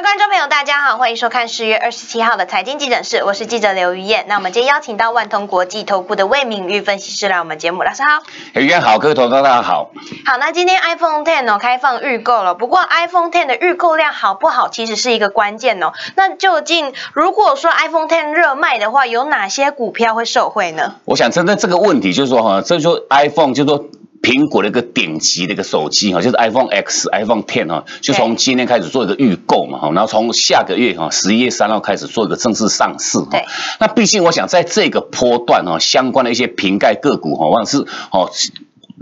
位观众朋友，大家好，欢迎收看十月二十七号的财经记者室，我是记者刘于燕。那我们今天邀请到万通国际投顾的魏明玉分析师来我们节目，老师好。于燕好，各位投资大家好。好，那今天 iPhone Ten 哦开放预购了，不过 iPhone Ten 的预购量好不好，其实是一个关键哦。那究竟如果说 iPhone Ten 热卖的话，有哪些股票会受惠呢？我想针对这个问题，就是说哈，这就 iPhone 就说。苹果的一个顶级的一个手机哈，就是 iPhone X、iPhone Ten 哈，就从今天开始做一个预购嘛哈，然后从下个月哈十一月三号开始做一个正式上市哈。那毕竟我想在这个波段哈，相关的一些瓶盖个股哈，往往是哦。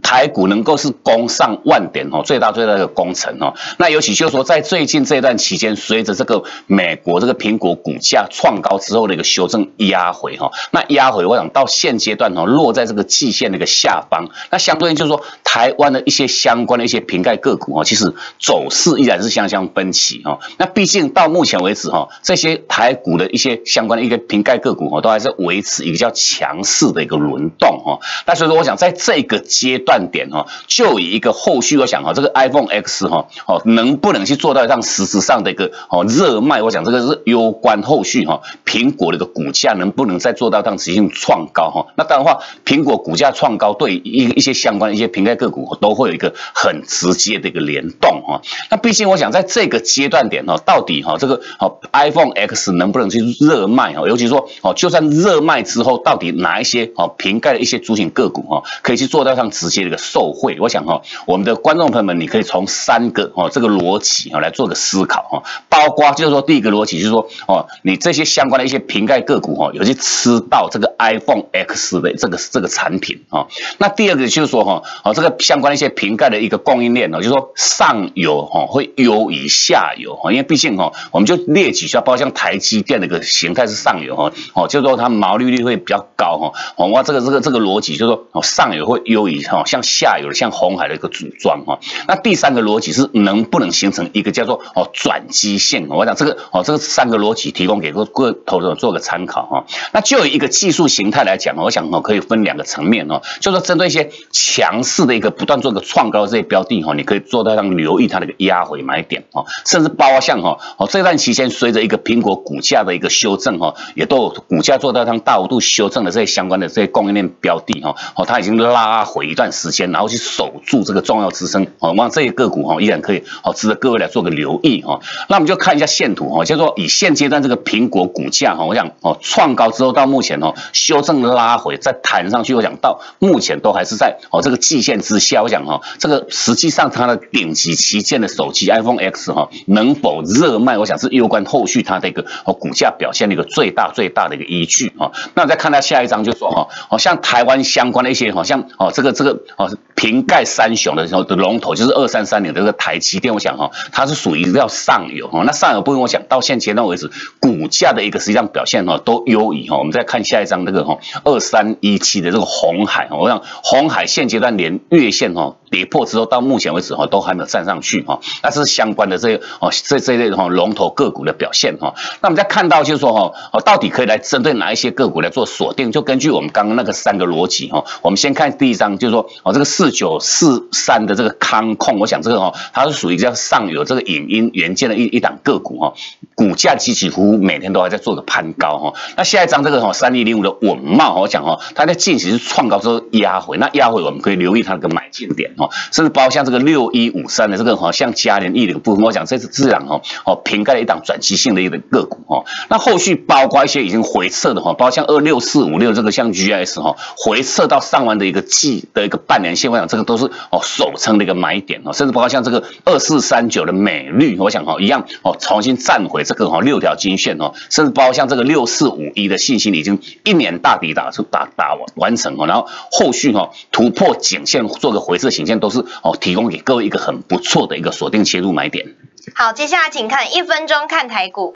台股能够是攻上万点哦，最大最大的工程哦。那尤其就是说，在最近这段期间，随着这个美国这个苹果股价创高之后的一个修正压回哈，那压回我想到现阶段哦，落在这个季线的一个下方。那相对应就是说，台湾的一些相关的一些瓶盖个股哦，其实走势依然是相相分歧哦。那毕竟到目前为止哈，这些台股的一些相关的一个瓶盖个股哦，都还是维持一个较强势的一个轮动哈。那所以说，我想在这个阶断点哈，就以一个后续，我想哈，这个 iPhone X 哈，哦，能不能去做到让实质上的一个哦热卖？我想这个是攸关后续哈，苹果的一个股价能不能再做到让持续性创高哈？那当然话，苹果股价创高对一一些相关的一些瓶盖个股都会有一个很直接的一个联动哈。那毕竟我想在这个阶段点哈，到底哈这个哦 iPhone X 能不能去热卖哈？尤其说哦，就算热卖之后，到底哪一些哦瓶盖的一些主型个股哈，可以去做到上直接。这个受贿，我想哈，我们的观众朋友们，你可以从三个哦这个逻辑啊来做个思考哈，包括就是说第一个逻辑就是说哦，你这些相关的一些瓶盖个股哈，有些吃到这个 iPhone X 的这个这个产品啊，那第二个就是说哈，哦这个相关的一些瓶盖的一个供应链呢，就是说上游哈会优于下游哈，因为毕竟哈，我们就列举一下，包括像台积电的一个形态是上游哈，哦就是说它毛利率会比较高哈，哦哇这个这个这个逻辑就是说哦上游会优于哈。像下游的，像红海的一个组装哈，那第三个逻辑是能不能形成一个叫做哦转基线？我讲这个哦，这个三个逻辑提供给各各投资者做个参考哈。那就以一个技术形态来讲，我想哦可以分两个层面哦，就是说针对一些强势的一个不断做个创高的这些标的哈，你可以做到让留意它的一个压回买点哦，甚至包括像哈哦这段期间随着一个苹果股价的一个修正哈，也都有股价做到它大幅度修正的这些相关的这些供应链标的哈，哦它已经拉回一段。时间，然后去守住这个重要支撑，哦，望这些个股哈依然可以，哦，值得各位来做个留意哈。那我们就看一下线图哈，就说以现阶段这个苹果股价哈，我想哦创高之后到目前哦修正拉回再弹上去，我想到目前都还是在哦这个季线之下，我想哈这个实际上它的顶级旗舰的手机 iPhone X 哈能否热卖，我想是攸关后续它的一个哦股价表现的一个最大最大的一个依据啊。那再看到下一张就说哈，哦像台湾相关的一些好像哦这个这个。好瓶盖三雄的时候的龙头就是二三三零的这个台积电，我想哈，它是属于要上游哈。那上游部分，我想到现阶段为止，股价的一个实际上表现哈都优于哈。我们再看下一张这个哈二三一七的这个红海，我想红海现阶段连月线哈。跌破之后，到目前为止哈都还没有站上去哈，那是相关的这哦这这类哈龙头个股的表现哈。那我们再看到就是说哈哦到底可以来针对哪一些个股来做锁定？就根据我们刚刚那个三个逻辑哈，我们先看第一张，就是说哦这个四九四三的这个康控，我想这个哦它是属于叫上游这个影音元件的一一档个股哈，股价起起伏伏，每天都还在做个攀高哈。那下一张这个哈三一零五的稳茂，我讲哦它在近期是创高之后压回，那压回我们可以留意它的买进点。哦，甚至包括像这个六一五三的这个哈，像嘉联益的部分，我讲这是自然哈，哦，瓶盖了一档转期性的一个个股哈。那后续包括一些已经回撤的哈，包括像二六四五六这个像 GS 哈，回撤到上万的一个季的一个半年线，我想这个都是哦首撑的一个买点哦。甚至包括像这个二四三九的美绿，我想哈一样哦，重新站回这个哈六条金线哦。甚至包括像这个六四五一的信心已经一年大底打出打打完完成哦，然后后续哈突破颈线做个回撤形。现都是哦，提供给各位一个很不错的一个锁定切入买点。好，接下来请看一分钟看台股。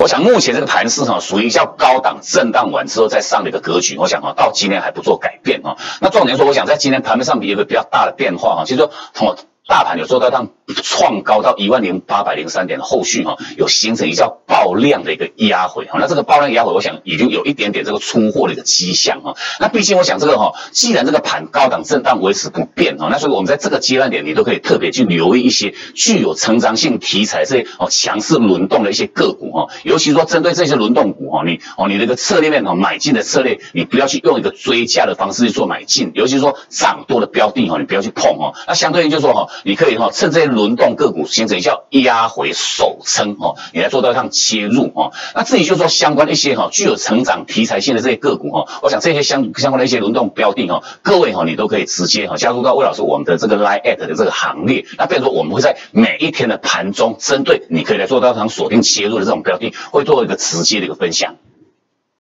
我想目前这个盘市哈，属于较高档震荡完之后再上的一个格局。我想啊，到今天还不做改变啊。那重点说，我想在今天盘面上有一个比较大的变化哈，其实说从大盘有做到让创高到一万零八百零三点，后续哈有形成一叫爆量的一个压回哈，那这个爆量压回，我想已经有一点点这个出货的一个迹象哈。那毕竟我想这个哈，既然这个盘高档震荡维持不变哈，那所以我们在这个阶段点，你都可以特别去留意一些具有成长性题材这些哦强势轮动的一些个股哈，尤其说针对这些轮动股哈，你哦你那个策略面哈买进的策略，你不要去用一个追价的方式去做买进，尤其是说涨多的标的哈，你不要去碰哈。那相对应就是说哈，你可以哈趁这些轮轮动个股形成叫压回首撑哦，你来做到一趟切入哦。那至于就是说相关一些哈具有成长题材性的这些个股哈，我想这些相相关的一些轮动标的哈，各位哈你都可以直接哈加入到魏老师我们的这个 line at 的这个行列。那比如说我们会在每一天的盘中，针对你可以来做到上锁定切入的这种标的，会做一个直接的一个分享。